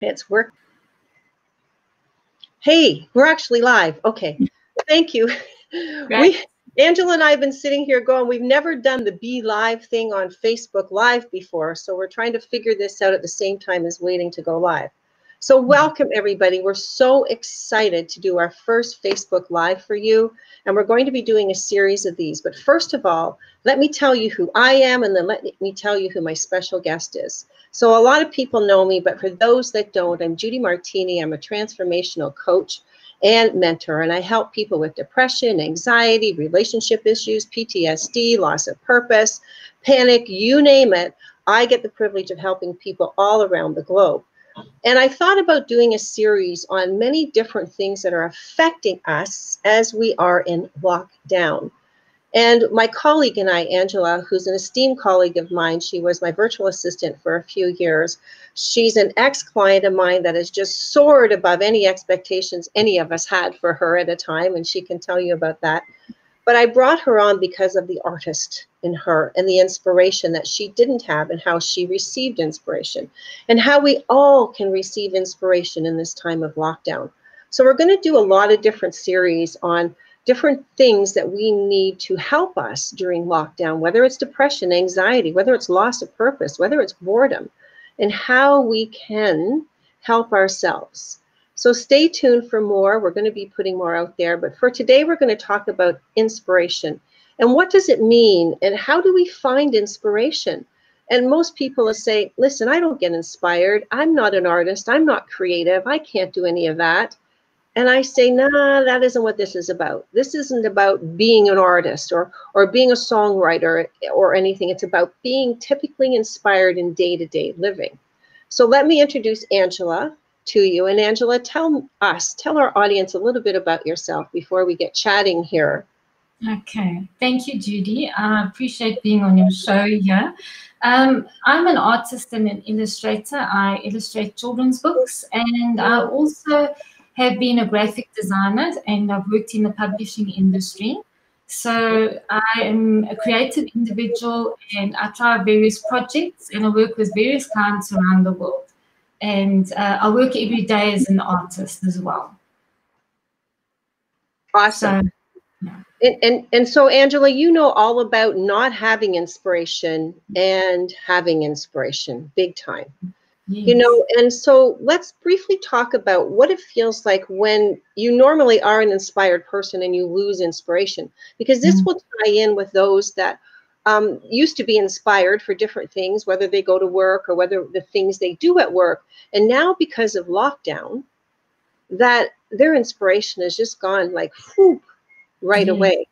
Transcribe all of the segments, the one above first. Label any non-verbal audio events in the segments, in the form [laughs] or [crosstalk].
It's work. Hey, we're actually live. Okay. Thank you. Right. [laughs] We, Angela and I have been sitting here going, we've never done the Be Live thing on Facebook Live before. So we're trying to figure this out at the same time as waiting to go live. So welcome everybody. We're so excited to do our first Facebook Live for you. And we're going to be doing a series of these. But first of all, let me tell you who I am and then let me tell you who my special guest is. So a lot of people know me, but for those that don't, I'm Judy Martene. I'm a transformational coach and mentor, and I help people with depression, anxiety, relationship issues, PTSD, loss of purpose, panic, you name it. I get the privilege of helping people all around the globe. And I thought about doing a series on many different things that are affecting us as we are in lockdown. And my colleague and I, Angela, who's an esteemed colleague of mine, she was my virtual assistant for a few years. She's an ex client of mine that has just soared above any expectations any of us had for her at a time, and she can tell you about that. But I brought her on because of the artist in her and the inspiration that she didn't have and how she received inspiration and how we all can receive inspiration in this time of lockdown. So, we're going to do a lot of different series on different things that we need to help us during lockdown, whether it's depression, anxiety, whether it's loss of purpose, whether it's boredom, and how we can help ourselves. So stay tuned for more. We're going to be putting more out there. But for today, we're going to talk about inspiration. And what does it mean? And how do we find inspiration? And most people will say, listen, I don't get inspired. I'm not an artist. I'm not creative. I can't do any of that. And I say, nah, that isn't what this is about. This isn't about being an artist or or being a songwriter or anything. It's about being typically inspired in day-to-day living. So let me introduce Angela to you. And Angela, tell us, tell our audience a little bit about yourself before we get chatting here. Okay, thank you, Judy. I appreciate being on your show here. Um, I'm an artist and an illustrator. I illustrate children's books, and I also have been a graphic designer and I've worked in the publishing industry. So I am a creative individual and I try various projects and I work with various clients around the world. And uh, I work every day as an artist as well. Awesome. So, yeah. and, and, and so, Angela, you know all about not having inspiration and having inspiration big time. You know, and so let's briefly talk about what it feels like when you normally are an inspired person and you lose inspiration, because this mm will tie in with those that um, used to be inspired for different things, whether they go to work or whether the things they do at work. And now, because of lockdown, that their inspiration has just gone like whoop right away.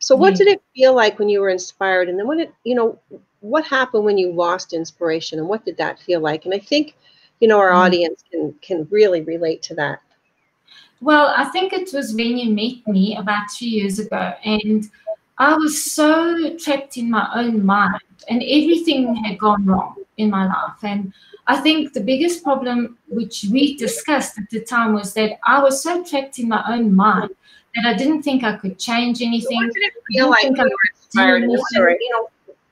So, what did it feel like when you were inspired? And then, when it, you know, what happened when you lost inspiration and what did that feel like? And I think, you know, our mm. audience can can really relate to that. Well, I think it was when you met me about two years ago, and I was so trapped in my own mind, and everything had gone wrong in my life. And I think the biggest problem, which we discussed at the time, was that I was so trapped in my own mind that I didn't think I could change anything. What did it feel like you were inspired?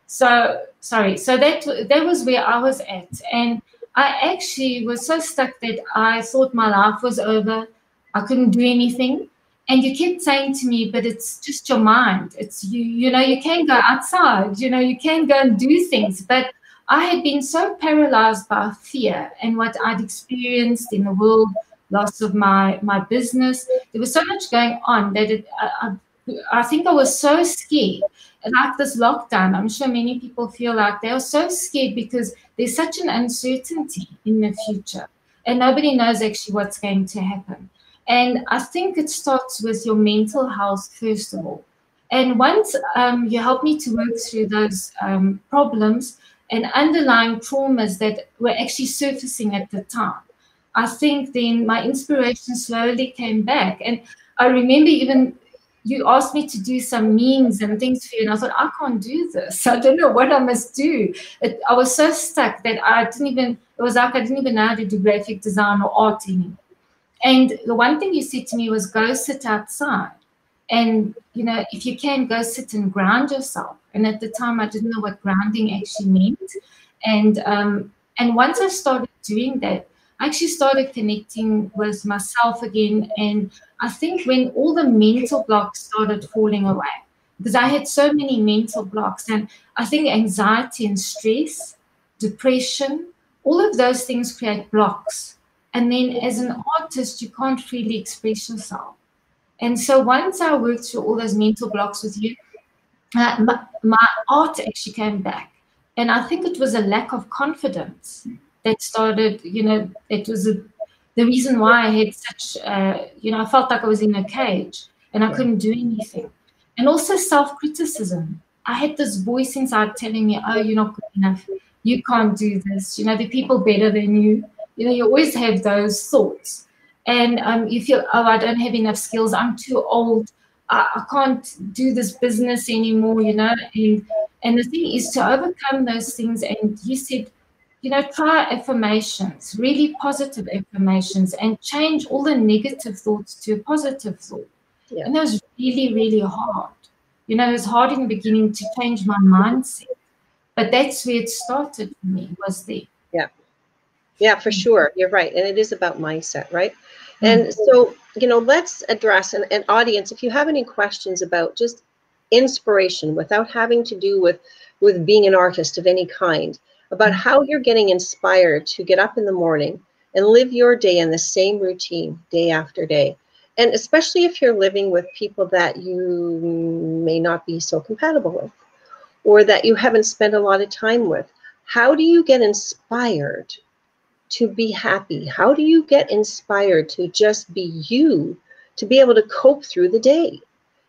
So sorry. So that that was where I was at, and I actually was so stuck that I thought my life was over. I couldn't do anything. And you kept saying to me, but it's just your mind. It's you, you know, you can go outside, you know, you can go and do things. But I had been so paralyzed by fear and what I'd experienced in the world, loss of my my business. There was so much going on that it, I, I think I was so scared like this lockdown, I'm sure many people feel like they are so scared because there's such an uncertainty in the future and nobody knows actually what's going to happen. And I think it starts with your mental health, first of all. And once um, you help me to work through those um, problems and underlying traumas that were actually surfacing at the time, I think then my inspiration slowly came back. And I remember even you asked me to do some memes and things for you, and I thought, I can't do this. [laughs] I don't know what I must do. It, I was so stuck that I didn't even, it was like I didn't even know how to do graphic design or art anymore. And the one thing you said to me was go sit outside. And, you know, if you can, go sit and ground yourself. And at the time, I didn't know what grounding actually meant. And, um, and once I started doing that, I actually started connecting with myself again. And I think when all the mental blocks started falling away, because I had so many mental blocks, and I think anxiety and stress, depression, all of those things create blocks. And then as an artist, you can't freely express yourself. And so once I worked through all those mental blocks with you, uh, my, my art actually came back. And I think it was a lack of confidence that started, you know, it was a, the reason why I had such, uh, you know, I felt like I was in a cage and I couldn't do anything. And also self criticism. I had this voice inside telling me, oh, you're not good enough. You can't do this. You know, the people better than you. You know, you always have those thoughts. And um, you feel, oh, I don't have enough skills. I'm too old. I, I can't do this business anymore, you know. And, and the thing is to overcome those things. And you said, you know, try affirmations, really positive affirmations, and change all the negative thoughts to a positive thought. Yeah. And that was really, really hard. You know, it was hard in the beginning to change my mindset, but that's where it started for me, was there. Yeah. For sure. You're right. And it is about mindset, right? And mm-hmm. so, you know, let's address an, an audience. If you have any questions about just inspiration without having to do with with being an artist of any kind, about how you're getting inspired to get up in the morning and live your day in the same routine day after day. And especially if you're living with people that you may not be so compatible with or that you haven't spent a lot of time with. How do you get inspired to be happy? How do you get inspired to just be you, to be able to cope through the day?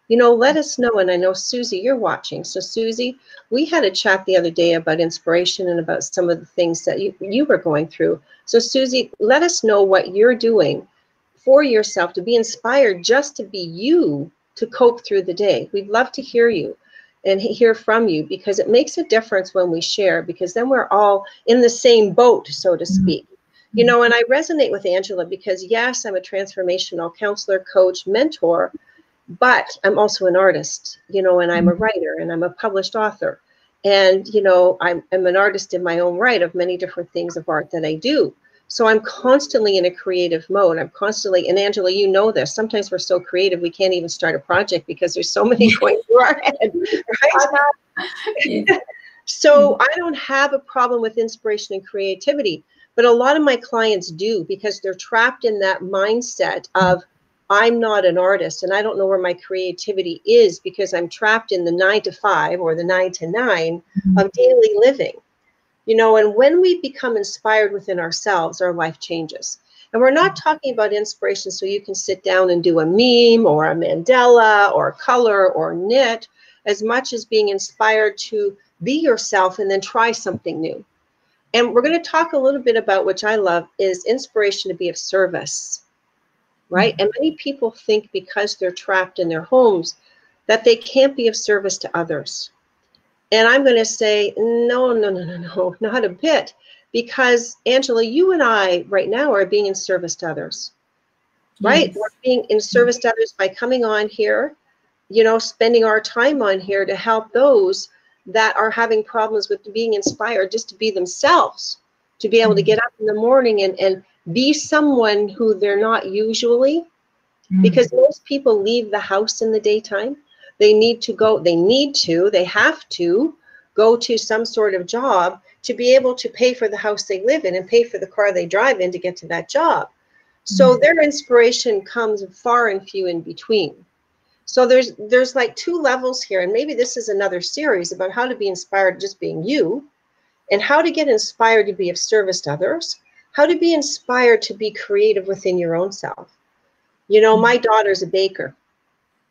you know, let us know. And I know, Susie, you're watching. So, Susie, we had a chat the other day about inspiration and about some of the things that you, you were going through. So, Susie, let us know what you're doing for yourself to be inspired just to be you to cope through the day. We'd love to hear you and hear from you because it makes a difference when we share because then we're all in the same boat, so to mm-hmm. speak. You know, and I resonate with Angela because, yes, I'm a transformational counselor, coach, mentor but I'm also an artist, you know, and I'm a mm-hmm. writer and I'm a published author. And, you know, I'm, I'm an artist in my own right of many different things of art that I do. So I'm constantly in a creative mode. I'm constantly, and Angela, you know this. Sometimes we're so creative we can't even start a project because there's so many [laughs] going through our head. Right? [laughs] [laughs] so I don't have a problem with inspiration and creativity, but a lot of my clients do because they're trapped in that mindset of I'm not an artist and I don't know where my creativity is because I'm trapped in the nine to five or the nine to 9 mm-hmm. of daily living. You know, and when we become inspired within ourselves, our life changes. And we're not talking about inspiration so you can sit down and do a meme or a mandala or color or knit, as much as being inspired to be yourself and then try something new. And we're going to talk a little bit about, which I love, is inspiration to be of service right? Mm-hmm. And many people think because they're trapped in their homes that they can't be of service to others. And I'm going to say, no, no, no, no, no, [laughs] not a bit. Because, Angela, you and I right now are being in service to others, right? Yes. We're being in service to others by coming on here, you know, spending our time on here to help those that are having problems with being inspired just to be themselves, to be able to mm-hmm. get up in the morning and, and be someone who they're not usually mm-hmm. because most people leave the house in the daytime they need to go they need to they have to go to some sort of job to be able to pay for the house they live in and pay for the car they drive in to get to that job so mm-hmm. their inspiration comes far and few in between so there's there's like two levels here and maybe this is another series about how to be inspired just being you and how to get inspired to be of service to others how to be inspired to be creative within your own self. You know, my daughter's a baker.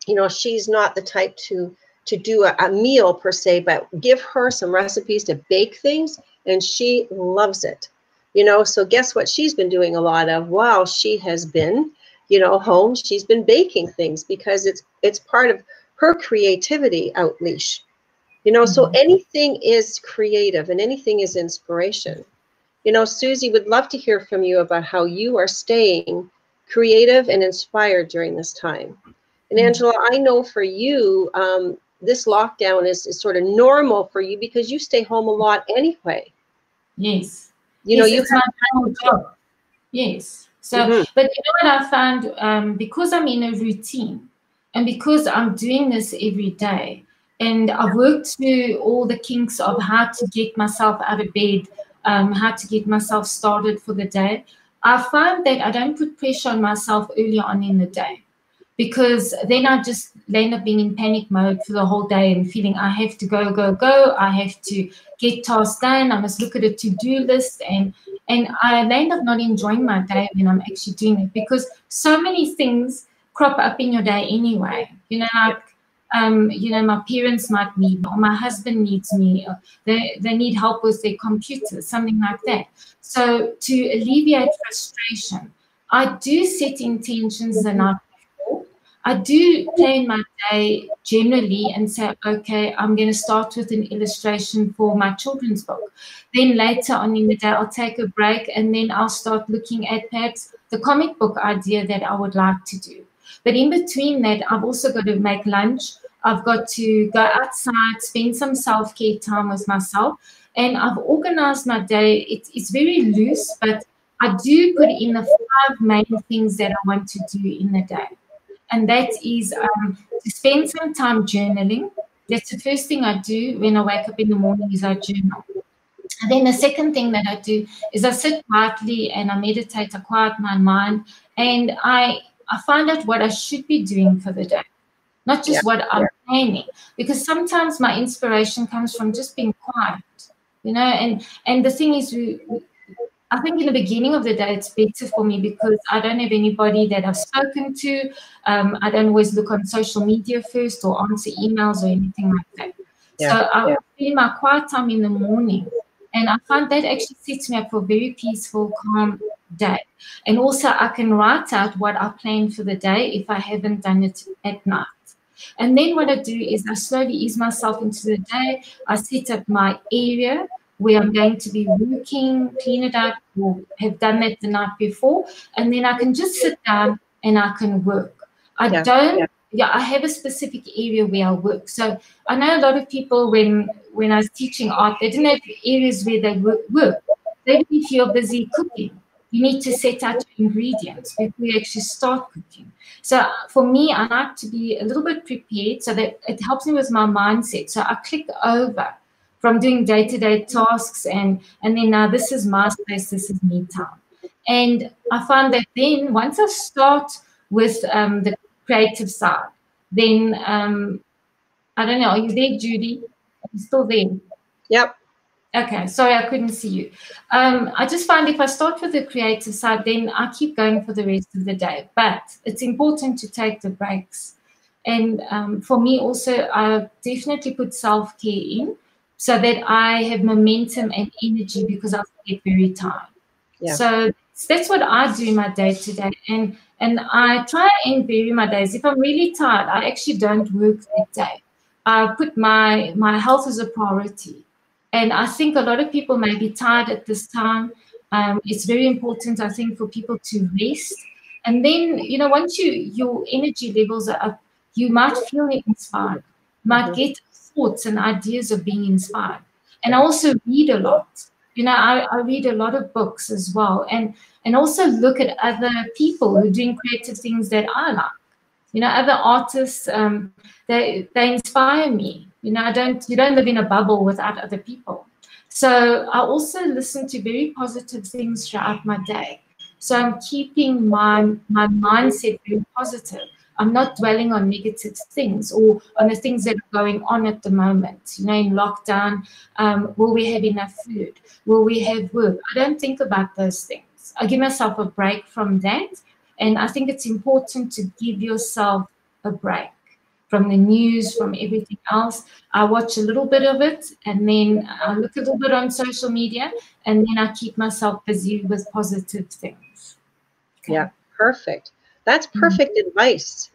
You know, she's not the type to to do a, a meal per se, but give her some recipes to bake things, and she loves it. You know, so guess what she's been doing a lot of while she has been, you know, home. She's been baking things because it's it's part of her creativity outleash. You know, mm-hmm. so anything is creative and anything is inspiration. You know, Susie would love to hear from you about how you are staying creative and inspired during this time. And mm-hmm. Angela, I know for you, um, this lockdown is, is sort of normal for you because you stay home a lot anyway. Yes. You yes, know, you have Yes. So, mm-hmm. but you know what I found? Um, because I'm in a routine and because I'm doing this every day, and I've worked through all the kinks of how to get myself out of bed, um, how to get myself started for the day. I find that I don't put pressure on myself early on in the day because then I just end up being in panic mode for the whole day and feeling I have to go, go, go. I have to get tasks done. I must look at a to-do list and and I end up not enjoying my day when I'm actually doing it because so many things crop up in your day anyway. You know, like um, you know, my parents might need, or my husband needs me, they, they need help with their computer, something like that. So to alleviate frustration, I do set intentions night before. I do plan my day generally and say, okay, I'm going to start with an illustration for my children's book. Then later on in the day, I'll take a break and then I'll start looking at perhaps the comic book idea that I would like to do. But in between that, I've also got to make lunch. I've got to go outside, spend some self care time with myself. And I've organized my day. It's, it's very loose, but I do put in the five main things that I want to do in the day. And that is um, to spend some time journaling. That's the first thing I do when I wake up in the morning is I journal. And then the second thing that I do is I sit quietly and I meditate, I quiet my mind, and I I find out what I should be doing for the day not just yeah. what I'm planning. Because sometimes my inspiration comes from just being quiet, you know. And and the thing is, we, I think in the beginning of the day, it's better for me because I don't have anybody that I've spoken to. Um, I don't always look on social media first or answer emails or anything like that. Yeah. So I yeah. spend my quiet time in the morning. And I find that actually sets me up for a very peaceful, calm day. And also, I can write out what I plan for the day if I haven't done it at night. And then what I do is I slowly ease myself into the day. I set up my area where I'm going to be working, clean it up, or have done that the night before. And then I can just sit down and I can work. I yeah, don't yeah. yeah. I have a specific area where I work. So I know a lot of people when when I was teaching art, they didn't have areas where they work. work. Maybe if you're busy cooking, you need to set out your ingredients before you actually start cooking. So for me, I like to be a little bit prepared so that it helps me with my mindset. So I click over from doing day-to-day tasks and and then now this is my space, this is me time. And I find that then once I start with um, the creative side, then um, I don't know, are you there, Judy? Are you still there? Yep. Okay, sorry, I couldn't see you. Um, I just find if I start with the creative side, then I keep going for the rest of the day. But it's important to take the breaks. And um, for me, also, I definitely put self care in so that I have momentum and energy because I get very tired. Yeah. So that's what I do in my day to day. And and I try and vary my days. If I'm really tired, I actually don't work that day. I put my my health as a priority. And I think a lot of people may be tired at this time. Um, it's very important, I think, for people to rest. And then, you know, once you your energy levels are up, you might feel inspired, might mm-hmm. get thoughts and ideas of being inspired. And I also read a lot. You know, I, I read a lot of books as well, and and also look at other people who are doing creative things that I like. You know, other artists, um, they they inspire me. You know, I don't you don't live in a bubble without other people. So I also listen to very positive things throughout my day. So I'm keeping my my mindset very positive. I'm not dwelling on negative things or on the things that are going on at the moment. You know, in lockdown, um, will we have enough food? Will we have work? I don't think about those things. I give myself a break from that. And I think it's important to give yourself a break from the news, from everything else. I watch a little bit of it and then I look a little bit on social media and then I keep myself busy with positive things. Okay. Yeah, perfect. That's mm-hmm. perfect mm-hmm. advice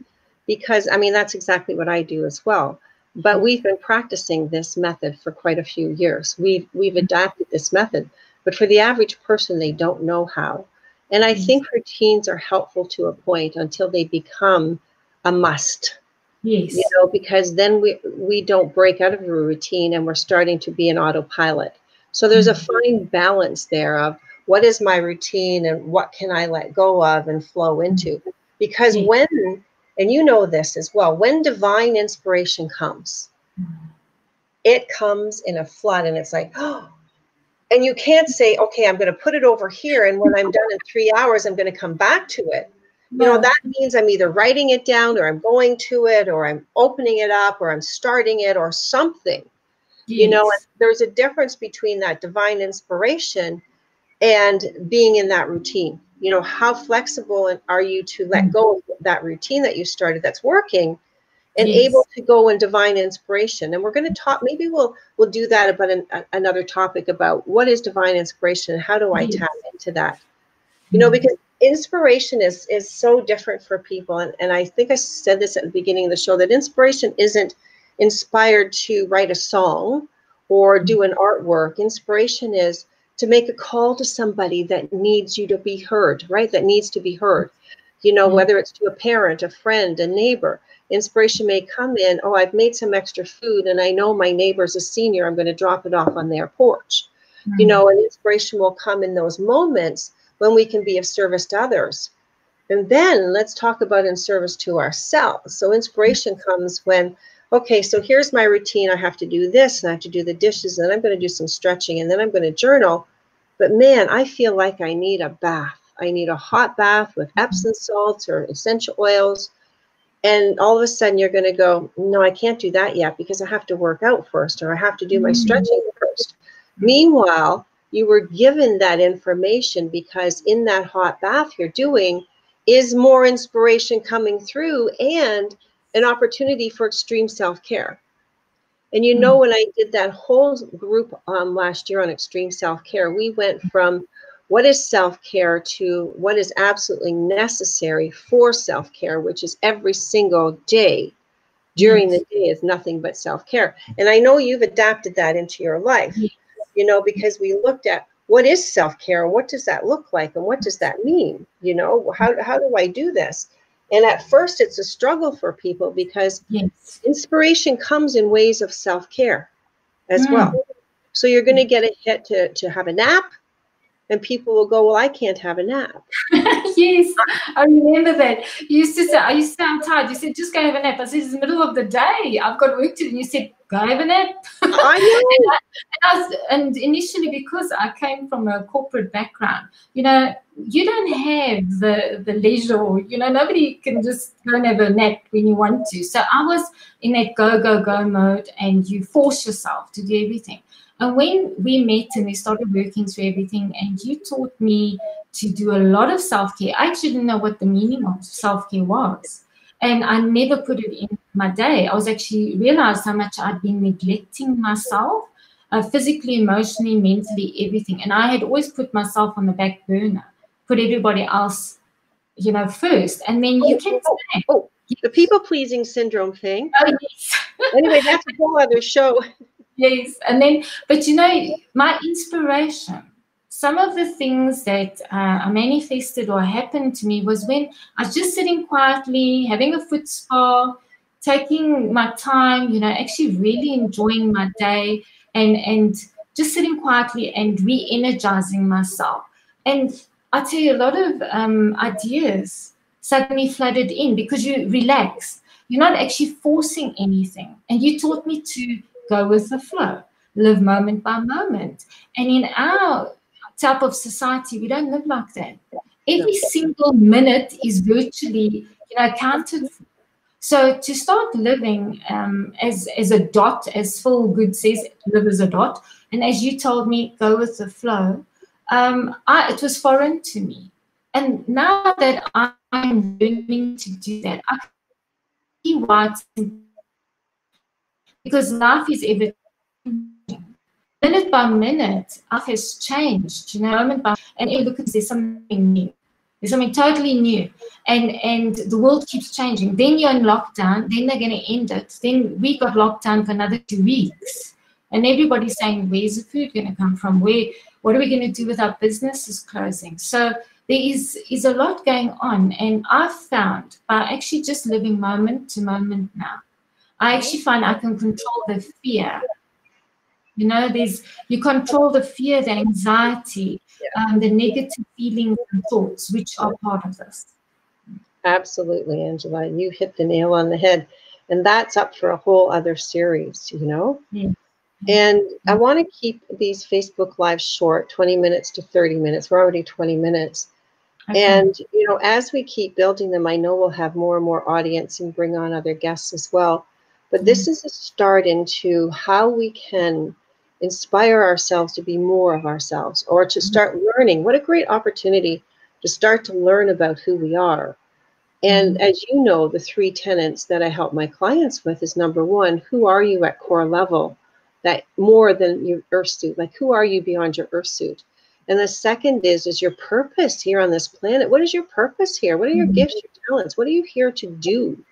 because I mean, that's exactly what I do as well. But mm-hmm. we've been practicing this method for quite a few years. We've, we've mm-hmm. adapted this method, but for the average person, they don't know how. And I think routines are helpful to a point until they become a must Yes. You know, because then we we don't break out of a routine and we're starting to be an autopilot. So there's mm-hmm. a fine balance there of what is my routine and what can I let go of and flow into? Because mm-hmm. when, and you know this as well, when divine inspiration comes, it comes in a flood and it's like, oh, and you can't say, okay, I'm going to put it over here. And when I'm done in three hours, I'm going to come back to it. You know, that means I'm either writing it down or I'm going to it or I'm opening it up or I'm starting it or something. Yes. You know, there's a difference between that divine inspiration and being in that routine. You know, how flexible and are you to let mm. go of that routine that you started that's working and yes. able to go in divine inspiration and we're going to talk maybe we'll we'll do that about an, a, another topic about what is divine inspiration and how do i yes. tap into that you know mm. because inspiration is is so different for people and, and i think i said this at the beginning of the show that inspiration isn't inspired to write a song or do an artwork inspiration is to make a call to somebody that needs you to be heard right that needs to be heard you know mm-hmm. whether it's to a parent a friend a neighbor inspiration may come in oh i've made some extra food and i know my neighbor's a senior i'm going to drop it off on their porch mm-hmm. you know and inspiration will come in those moments when we can be of service to others. And then let's talk about in service to ourselves. So inspiration comes when, okay, so here's my routine. I have to do this and I have to do the dishes and I'm going to do some stretching and then I'm going to journal. But man, I feel like I need a bath. I need a hot bath with Epsom salts or essential oils. And all of a sudden you're going to go, no, I can't do that yet because I have to work out first or I have to do my mm. stretching first. Meanwhile, you were given that information because in that hot bath you're doing is more inspiration coming through and an opportunity for extreme self-care and you know mm-hmm. when i did that whole group um, last year on extreme self-care we went from what is self-care to what is absolutely necessary for self-care which is every single day during the day is nothing but self-care and i know you've adapted that into your life you know, because we looked at what is self-care what does that look like and what does that mean? You know, how, how do I do this? And at first it's a struggle for people because yes. inspiration comes in ways of self-care as mm. well. So you're going to get a hit to, to have a nap and people will go, well, I can't have a nap. [laughs] yes, I remember that. You used to say, I used to say, I'm tired. You said, just go have a nap. I said, it's the middle of the day. I've got work to do. And you said, go have a nap. I [laughs] know. and, I, and, I was, and initially, because I came from a corporate background, you know, you don't have the, the leisure, you know, nobody can just go and have a nap when you want to. So I was in that go, go, go mode, and you force yourself to do everything. And when we met and we started working through everything, and you taught me to do a lot of self care, I actually didn't know what the meaning of self care was. And I never put it in my day. I was actually realized how much I'd been neglecting myself uh, physically, emotionally, mentally, everything. And I had always put myself on the back burner, put everybody else, you know, first. And then you can oh, say, oh, the people pleasing syndrome thing. Oh, yes. anyway, that's a whole other show [laughs] yes. And then, but you know, my inspiration, some of the things that uh, I manifested or happened to me was when I was just sitting quietly, having a foot spa, taking my time, you know, actually really enjoying my day and, and just sitting quietly and re energizing myself. And I tell you, a lot of um, ideas suddenly flooded in because you relax. You're not actually forcing anything. And you taught me to go with the flow, live moment by moment. And in our type of society, we don't live like that. Every single minute is virtually, you know, counted for. So to start living um, as as a dot, as Phil Good says, live as a dot, and as you told me, go with the flow. Um, I, it was foreign to me, and now that I'm learning to do that, I see why it's because life is ever minute by minute, life has changed, you know, moment by and you look at there's something new. There's something totally new. And and the world keeps changing. Then you're in lockdown, then they're gonna end it. Then we got locked down for another two weeks. And everybody's saying, Where's the food gonna come from? Where what are we gonna do with our businesses closing? So there is is a lot going on. And I've found by actually just living moment to moment now I actually find I can control the fear. You know, there's you control the fear, the anxiety, um, the negative feelings and thoughts, which are part of this. Absolutely, Angela. You hit the nail on the head. And that's up for a whole other series, you know? Yeah. And I want to keep these Facebook Lives short 20 minutes to 30 minutes. We're already 20 minutes. Okay. And, you know, as we keep building them, I know we'll have more and more audience and bring on other guests as well. But this mm-hmm. is a start into how we can inspire ourselves to be more of ourselves or to mm-hmm. start learning. What a great opportunity to start to learn about who we are. And mm-hmm. as you know, the three tenets that I help my clients with is number one, who are you at core level? That more than your earth suit, like who are you beyond your earth suit? And the second is, is your purpose here on this planet. What is your purpose here? What are your mm-hmm. gifts, your talents? What are you here to do?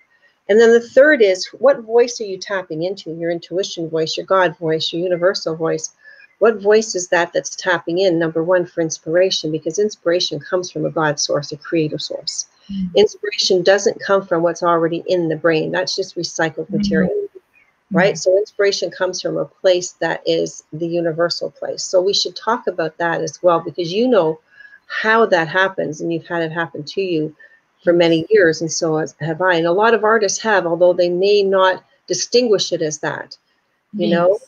And then the third is, what voice are you tapping into? Your intuition voice, your God voice, your universal voice. What voice is that that's tapping in? Number one, for inspiration, because inspiration comes from a God source, a creator source. Mm-hmm. Inspiration doesn't come from what's already in the brain. That's just recycled mm-hmm. material. Mm-hmm. Right? So inspiration comes from a place that is the universal place. So we should talk about that as well because you know how that happens and you've had it happen to you for many years and so have I. And a lot of artists have, although they may not distinguish it as that. You yes. know?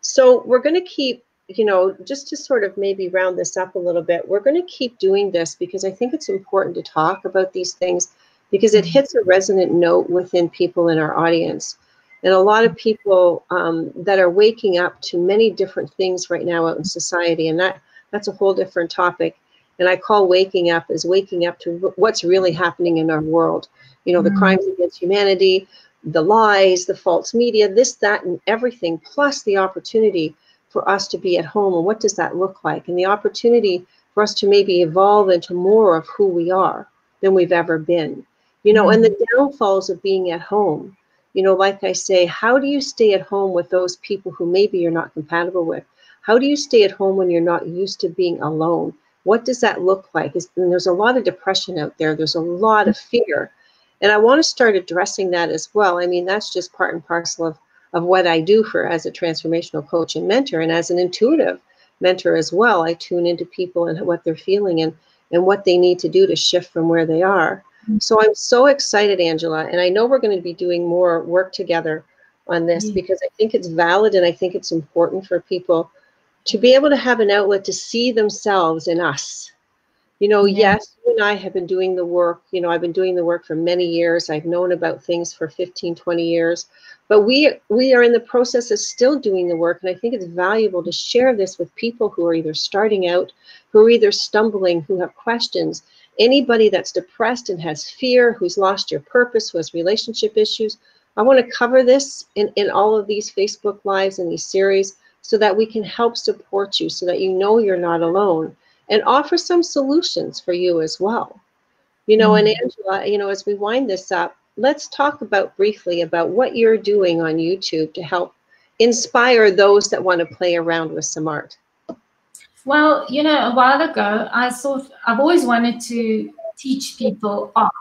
So we're going to keep you know, just to sort of maybe round this up a little bit, we're going to keep doing this because I think it's important to talk about these things because it hits a resonant note within people in our audience. And a lot of people um, that are waking up to many different things right now out in society, and that that's a whole different topic. And I call waking up as waking up to what's really happening in our world. You know, mm-hmm. the crimes against humanity, the lies, the false media, this, that, and everything, plus the opportunity for us to be at home and what does that look like and the opportunity for us to maybe evolve into more of who we are than we've ever been you know mm-hmm. and the mm-hmm. downfalls of being at home you know like i say how do you stay at home with those people who maybe you're not compatible with how do you stay at home when you're not used to being alone what does that look like Is, and there's a lot of depression out there there's a lot of fear and i want to start addressing that as well i mean that's just part and parcel of of what I do for as a transformational coach and mentor and as an intuitive mentor as well. I tune into people and what they're feeling and and what they need to do to shift from where they are. Mm-hmm. So I'm so excited, Angela, and I know we're going to be doing more work together on this because I think it's valid and I think it's important for people to be able to have an outlet to see themselves in us. You know, yeah. yes, you and I have been doing the work. You know, I've been doing the work for many years. I've known about things for 15, 20 years. But we we are in the process of still doing the work, and I think it's valuable to share this with people who are either starting out, who are either stumbling, who have questions. Anybody that's depressed and has fear, who's lost your purpose, who has relationship issues. I want to cover this in, in all of these Facebook Lives and these series so that we can help support you, so that you know you're not alone, and offer some solutions for you as well. You know, mm-hmm. and Angela, you know, as we wind this up, let's talk about briefly about what you're doing on YouTube to help inspire those that want to play around with some art. Well, you know, a while ago, I thought I've always wanted to teach people art.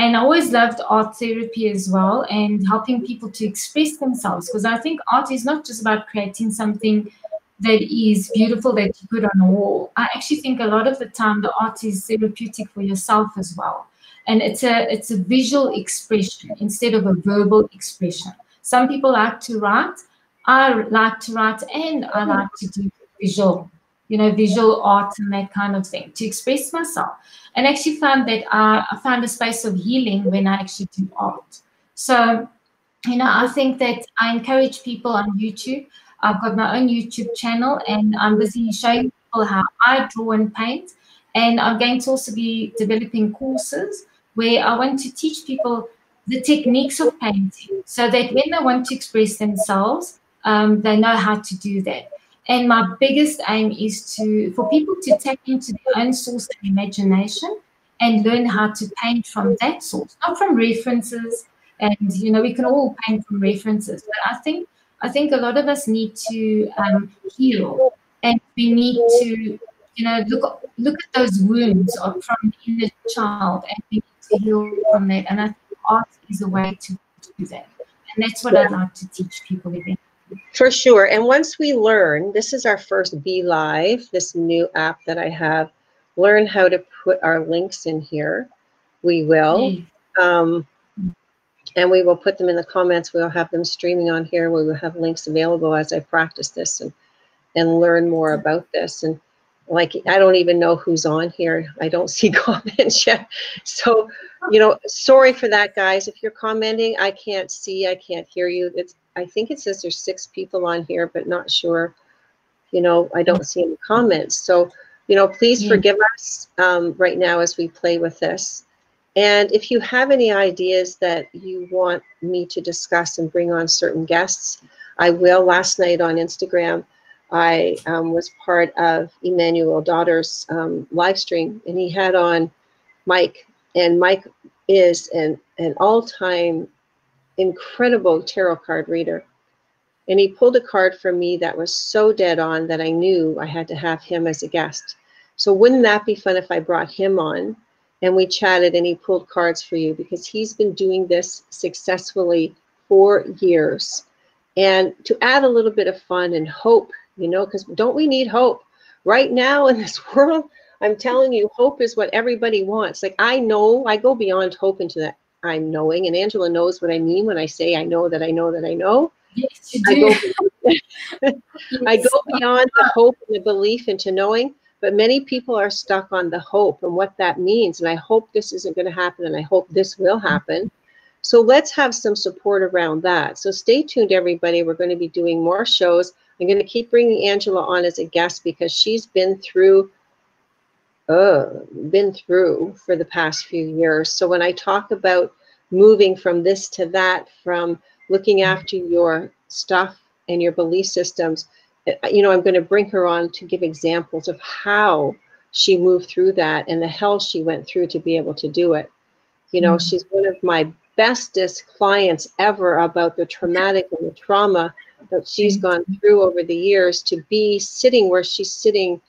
And I always loved art therapy as well and helping people to express themselves because I think art is not just about creating something that is beautiful that you put on a wall. I actually think a lot of the time the art is therapeutic for yourself as well. And it's a it's a visual expression instead of a verbal expression. Some people like to write i like to write and i hmm. like to do visual you know visual art and that kind of thing to express myself. And actually found that I, I found a space of healing when i actually do art. So you know i think that i encourage people on youtube. I've got my own youtube channel and i'm busy showing people how i draw and paint. And I'm going to also be developing courses where I want to teach people the techniques of painting so that when they want to express themselves, um, they know how to do that. And my biggest aim is to for people to tap into their own source of imagination and learn how to paint from that source, not from references. And you know, we can all paint from references, but I think I think a lot of us need to um, heal, and we need to you know look look at those wounds from the inner child and we need to heal from that. And I think art is a way to do that. And that's what I'd like to teach people eventually. For sure. And once we learn, this is our first Be Live, this new app that I have, learn how to put our links in here. We will. Um, and we will put them in the comments. We'll have them streaming on here. We will have links available as I practice this and, and learn more about this. And like, I don't even know who's on here. I don't [laughs] see comments yet. So, you know, sorry for that, guys. If you're commenting, I can't see, I can't hear you. It's, I think it says there's six people on here, but not sure. You know, I don't see any comments. So, you know, please forgive us um, right now as we play with this. And if you have any ideas that you want me to discuss and bring on certain guests, I will. Last night on Instagram, I um, was part of Emmanuel Daughter's um, live stream, and he had on Mike. And Mike is an, an all time incredible tarot card reader. And he pulled a card for me that was so dead on that I knew I had to have him as a guest. So, wouldn't that be fun if I brought him on? and we chatted and he pulled cards for you because he's been doing this successfully for years. And to add a little bit of fun and hope, you know, because don't we need hope? Right now in this [laughs] world, I'm telling you, hope is what everybody wants. Like I know, I go beyond hope into that I'm knowing, and Angela knows what I mean when I say I know that I know that I know. Yes, you do. I go, [laughs] I go beyond the hope and the belief into knowing but many people are stuck on the hope and what that means. And I hope this isn't going to happen, and I hope this will happen. So let's have some support around that. So stay tuned, everybody. We're going to be doing more shows. I'm going to keep bringing Angela on as a guest because she's been through, uh, been through for the past few years. So when I talk about moving from this to that, from looking after your stuff and your belief systems, you know, I'm going to bring her on to give examples of how she moved through that and the hell she went through to be able to do it. You know, mm-hmm. she's one of my bestest clients ever about the traumatic and the trauma that she's mm-hmm. gone through over the years to be sitting where she's sitting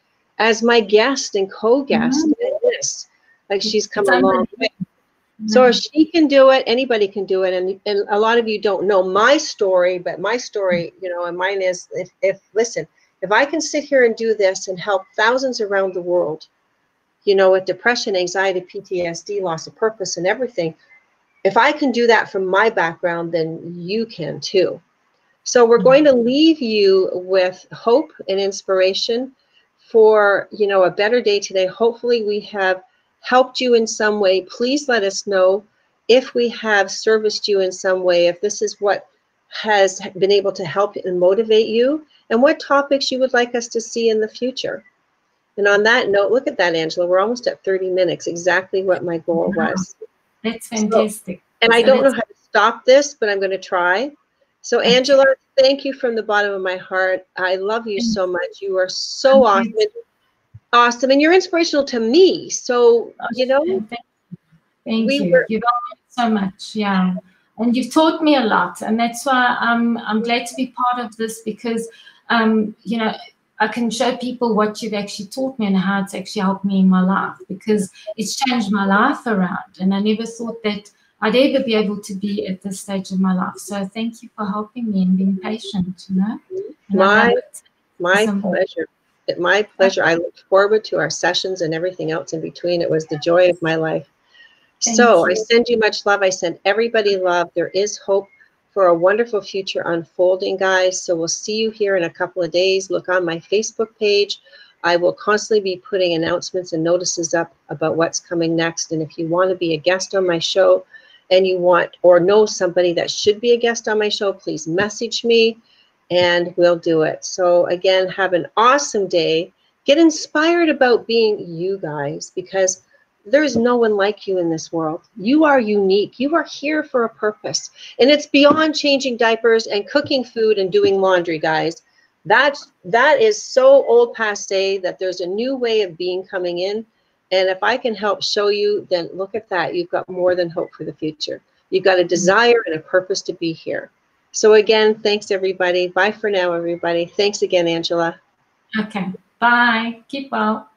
as my guest and co-guest mm-hmm. in this. Like she's come a long way. So if she can do it, anybody can do it. And, and a lot of you don't know my story, but my story, you know, and mine is if, if listen, if I can sit here and do this and help thousands around the world, you know, with depression, anxiety, PTSD, loss of purpose, and everything, if I can do that from my background, then you can too. So we're going to leave you with hope and inspiration for, you know, a better day today. Hopefully we have helped you in some way, please let us know if we have serviced you in some way, if this is what has been able to help and motivate you, and what topics you would like us to see in the future. And on that note, look at that, Angela. We're almost at 30 minutes, exactly what my goal wow. was. That's fantastic. So, and I don't know how to stop this, but I'm going to try. So, Angela, thank you from the bottom of my heart. I love you so much. You are so awesome. Awesome and you're inspirational to me. So you know thank we you. Were, you've so much yeah. And you've taught me a lot and that's why i'm i'm glad to be part of this because um you know i can show people what you've actually taught me and how it's actually helped me in my life because it's changed my life around and i never thought that i'd ever be able to be at this stage of my life so thank you for helping me and being patient you know and my my pleasure my pleasure. I look forward to our sessions and everything else in between. It was the joy of my life. Thank so you. I send you much love. I send everybody love. There is hope for a wonderful future unfolding, guys. So we'll see you here in a couple of days. Look on my Facebook page. I will constantly be putting announcements and notices up about what's coming next. And if you want to be a guest on my show and you want or know somebody that should be a guest on my show, please message me and we'll do it. So, again, have an awesome day. Get inspired about being you guys because there is no one like you in this world. You are unique. You are here for a purpose. And it's beyond changing diapers and cooking food and doing laundry, guys. That's that is so old passe that there's a new way of being coming in. And if I can help show you, then look at that. You've got more than hope for the future. You've got a desire and a purpose to be here. So again, thanks everybody. Bye for now, everybody. Thanks again, Angela. Okay. Bye. Keep well.